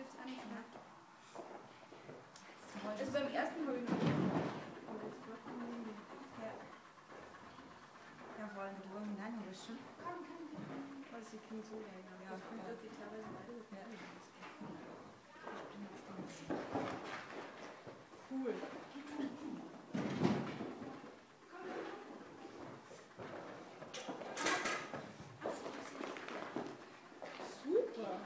jetzt angemerkt. Also beim ersten Mal. Ja. wollen wir allem mit Wurm, nein, oder schon? Also sie können so länger. Ja, ich finde die teilweise beide. Cool. Super.